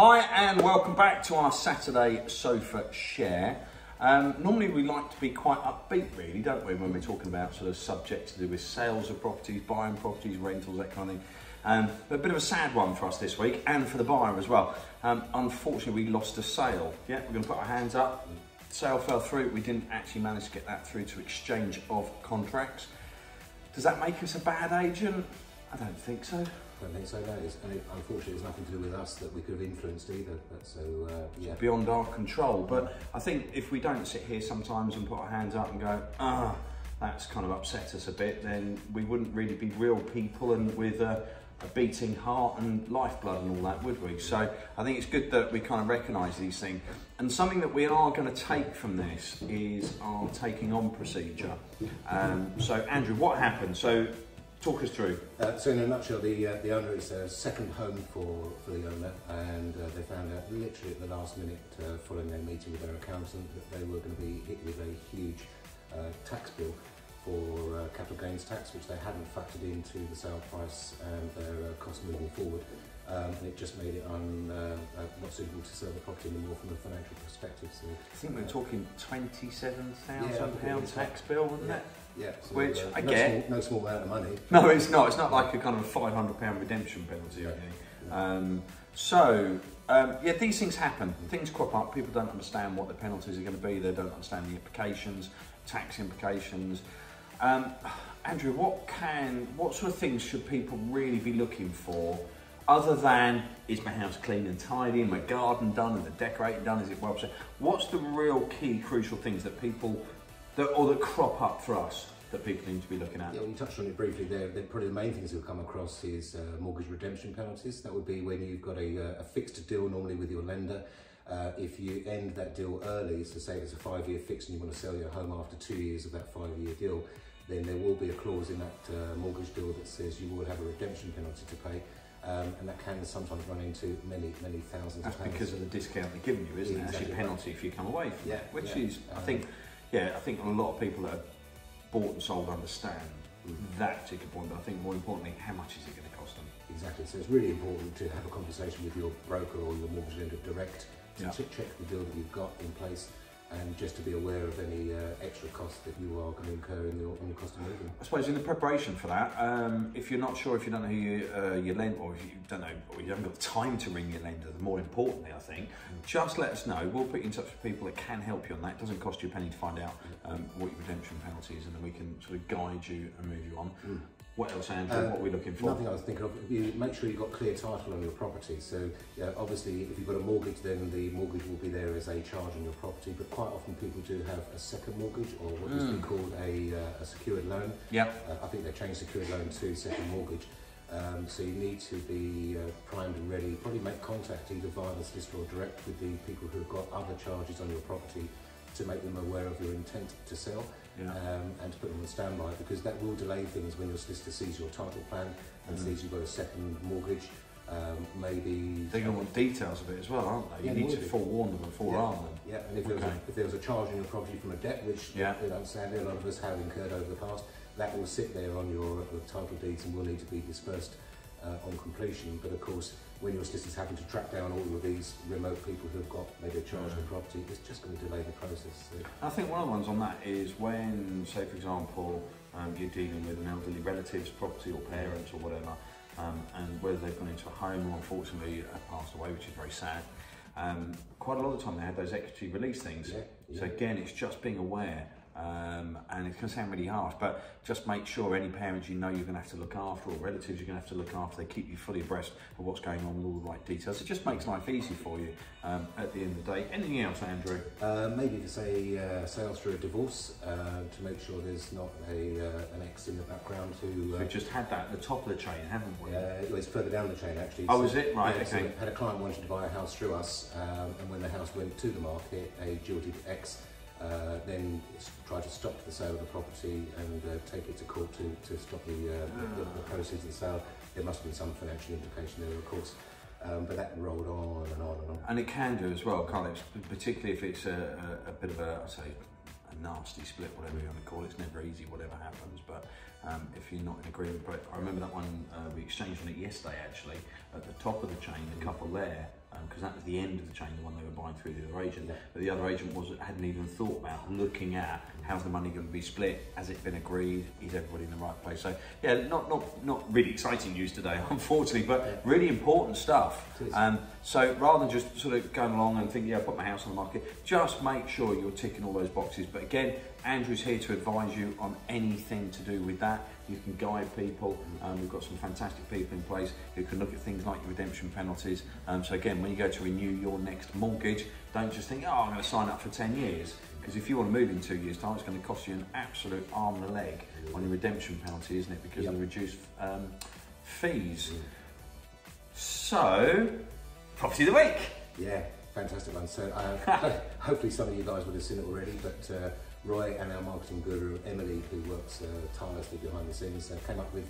Hi and welcome back to our Saturday sofa share. Um, normally we like to be quite upbeat really, don't we, when we're talking about sort of subjects to do with sales of properties, buying properties, rentals, that kind of thing. Um, but a bit of a sad one for us this week and for the buyer as well. Um, unfortunately we lost a sale. Yeah, we're going to put our hands up. Sale fell through. We didn't actually manage to get that through to exchange of contracts. Does that make us a bad agent? I don't think so. I don't think so, no. It's, and it, unfortunately, it's nothing to do with us that we could have influenced either. But so, uh, yeah. beyond our control. But I think if we don't sit here sometimes and put our hands up and go, ah, that's kind of upset us a bit, then we wouldn't really be real people and with a, a beating heart and lifeblood and all that, would we? So I think it's good that we kind of recognise these things. And something that we are going to take from this is our taking on procedure. Um, so Andrew, what happened? So Talk us through. Uh, so in a nutshell, the, uh, the owner is a second home for, for the owner and uh, they found out literally at the last minute uh, following their meeting with their accountant that they were going to be hit with a huge uh, tax bill for uh, capital gains tax which they hadn't factored into the sale price and their uh, cost moving forward. Um, and it just made it un, uh, uh, not suitable to sell the property anymore from a financial perspective. So I think we're talking £27,000 yeah, tax bill, wasn't yeah. it? Yeah, so, which uh, I no get. Small, no small amount of money. No, it's not. It's not like a kind of five hundred pound redemption penalty anything. Um, so um, yeah, these things happen. Things crop up. People don't understand what the penalties are going to be. They don't understand the implications, tax implications. Um, Andrew, what can, what sort of things should people really be looking for? Other than is my house clean and tidy, and my garden done, and the decorating done, is it well set? What's the real key, crucial things that people that, or that crop up for us that people need to be looking at? Yeah, well, you touched on it briefly there. Probably the main things you'll come across is uh, mortgage redemption penalties. That would be when you've got a, uh, a fixed deal normally with your lender. Uh, if you end that deal early, so say it's a five-year fix and you want to sell your home after two years of that five-year deal, then there will be a clause in that uh, mortgage deal that says you will have a redemption penalty to pay. Um, and that can sometimes run into many, many thousands That's of pounds. because of the discount they're giving you, isn't Yeah, it? That's your penalty if you come away from Yeah, it, which yeah. is, I Um, think, yeah, I think a lot of people that have bought and sold understand Mm. that particular point, but I think more importantly, how much is it going to cost them? Exactly. So it's really important to have a conversation with your broker or your mortgage lender direct to check the deal that you've got in place and just to be aware of any uh, extra costs that you are going to incur in your, on your cost of moving. I suppose in the preparation for that, um, if you're not sure, if you don't know who you, uh, your lender, or if you don't know, or you haven't got the time to ring your lender, the more importantly, I think, just let us know. We'll put you in touch with people that can help you on that. It doesn't cost you a penny to find out um, what your redemption penalty is, and then we can sort of guide you and move you on. What else, Andrew? Uh, what are we looking for? Nothing I was thinking of. You make sure you've got clear title on your property. So yeah, obviously, if you've got a mortgage, then the mortgage will be there as a charge on your property. But quite often, people do have a second mortgage or what used to be called a, uh, a secured loan. Yep. Uh, I think they changed secured loan to second mortgage. Um, so you need to be uh, primed and ready. Probably make contact either via the solicitor or direct with the people who have got other charges on your property to make them aware of your intent to sell Yeah. um, and to put them on standby because that will delay things when your solicitor sees your title plan and Mm. sees you've got a second mortgage. Um, maybe They're going to want details of it as well, aren't they? Yeah, you need to be. forewarn them and forearm them. Yeah, and if there, was a, if there was a charge on your property from a debt, which Yeah. you know, sadly a lot of us have incurred over the past, that will sit there on your uh, title deeds and will need to be dispersed uh, on completion. But of course, when your solicitor's having to track down all of these remote people who've got maybe a charge on the property, it's just going to delay the process. So, I think one of the ones on that is when, say for example, um, you're dealing with an elderly relative's property or parents or whatever, um, and whether they've gone into a home or unfortunately have passed away, which is very sad. Um, quite a lot of the time they have those equity release things. Yeah, So again, it's just being aware. Um, and it's going to sound really harsh, but just make sure any parents you know you're going to have to look after or relatives you're going to have to look after, they keep you fully abreast of what's going on with all the right details. It just makes life easy for you um, at the end of the day. Anything else, Andrew? Uh, maybe to say uh, sales through a divorce uh, to make sure there's not a uh, an ex in the background who. Uh, We've just had that at the top of the chain, haven't we? uh, it was further down the chain actually. Oh, is it? Right, yeah, so okay. had a client wanted to buy a house through us, um, and when the house went to the market, a jilted ex uh, then try to stop the sale of the property and uh, take it to court to, to stop the, uh, the, the, proceeds of the sale. There must have been some financial implication there, of course, um, but that rolled on and on and on. And it can do as well, can't it? Particularly if it's a, a, a bit of a, I say, a nasty split, whatever you want to call it. It's never easy, whatever happens. But um, if you're not in agreement, but I remember that one uh, we exchanged on it yesterday actually. At the top of the chain, the couple there, because that was the end of the chain, the one they were buying through the other agent. Yeah. But the other agent was hadn't even thought about looking at how's the money going to be split, has it been agreed, is everybody in the right place? So yeah, not not not really exciting news today, unfortunately, but Yeah. really important stuff. Um, so rather than just sort of going along and thinking, yeah, I put my house on the market, just make sure you're ticking all those boxes. But again, Andrew's here to advise you on anything to do with that. You can guide people. Um, we've got some fantastic people in place who can look at things like your redemption penalties. Um, so again, when you go to renew your next mortgage, don't just think, oh, I'm going to sign up for 10 years. Because if you want to move in two years' time, it's going to cost you an absolute arm and a leg on your redemption penalty, isn't it? Because of the reduced um, fees. So, property of the week. Yeah, fantastic one. So uh, hopefully some of you guys would have seen it already, but uh, Roy and our marketing guru Emily, who works uh, tirelessly behind the scenes, uh, came up with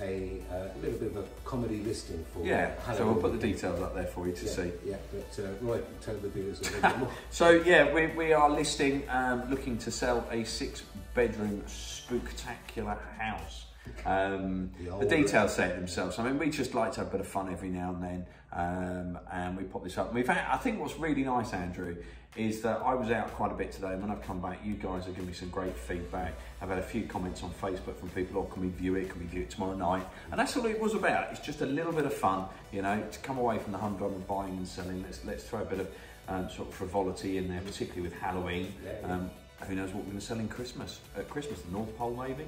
a uh, little bit of a comedy listing for Yeah, so we'll put the details up there for you to yeah, see. Yeah, but uh, Roy, tell the viewers a little bit more. So yeah, we, we are listing, um, looking to sell a six bedroom spooktacular house. Um, The the details say it themselves. I mean, we just like to have a bit of fun every now and then, um, and we pop this up. We've had, I think what's really nice, Andrew, is that I was out quite a bit today, and when I've come back, you guys have given me some great feedback. I've had a few comments on Facebook from people, oh, can we view it? Can we view it tomorrow night? And that's all it was about. It's just a little bit of fun, you know, to come away from the humdrum of buying and selling. Let's let's throw a bit of um, sort of frivolity in there, particularly with Halloween. Um, who knows what we're going to sell in Christmas? At Christmas, the North Pole maybe.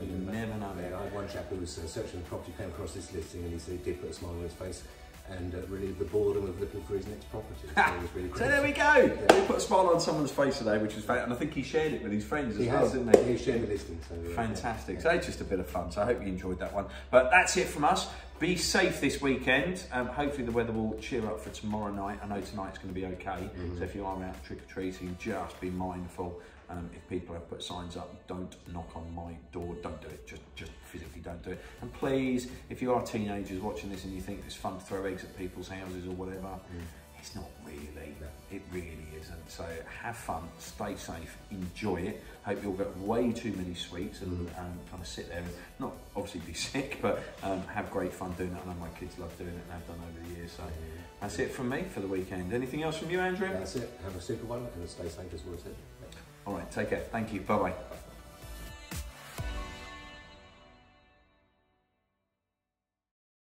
You You never know. Yeah, I had one chap who was uh, searching the property, came across this listing, and he said he did put a smile on his face and uh, relieved the boredom of looking for his next property. So really So there we go. We put a smile on someone's face today, which was fantastic. And I think he shared it with his friends as He well, has, didn't he? he shared the listing. So, uh, Fantastic. yeah. So it's just a bit of fun. So I hope you enjoyed that one. But that's it from us. Be safe this weekend. Um, hopefully the weather will cheer up for tomorrow night. I know tonight's going to be okay. So if you are out trick or treating, just be mindful. Um, if people have put signs up, don't knock on my door. Don't do it. Just, just physically don't do it. And please, if you are teenagers watching this and you think it's fun to throw eggs at people's houses or whatever, it's not really. It really isn't. So have fun, stay safe, enjoy it. Hope you'll get way too many sweets and um, kind of sit there and not obviously be sick, but um, have great fun doing it. I know my kids love doing it and have done over the years. So that's it from me for the weekend. Anything else from you, Andrew? That's it. Have a super one and stay safe as well. As it. All right, take care. Thank you. Bye bye.